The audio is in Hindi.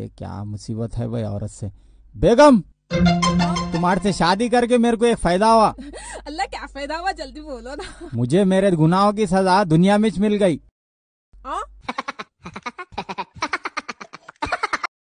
ये क्या मुसीबत है भाई औरत से। बेगम तुम्हारे से शादी करके मेरे को एक फ़ायदा हुआ। अल्लाह क्या फ़ायदा हुआ? जल्दी बोलो ना। मुझे मेरे गुनाहों की सजा दुनिया में मिल गई।